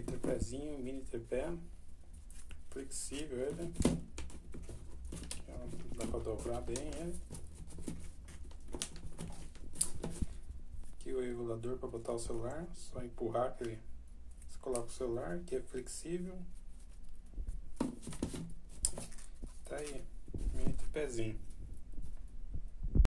Mini tripézinho, mini tripé. Flexível ele. Então, dá pra dobrar bem ele. Aqui o regulador para botar o celular. Só empurrar que ele, você coloca o celular, que é flexível. Tá aí, mini tripézinho.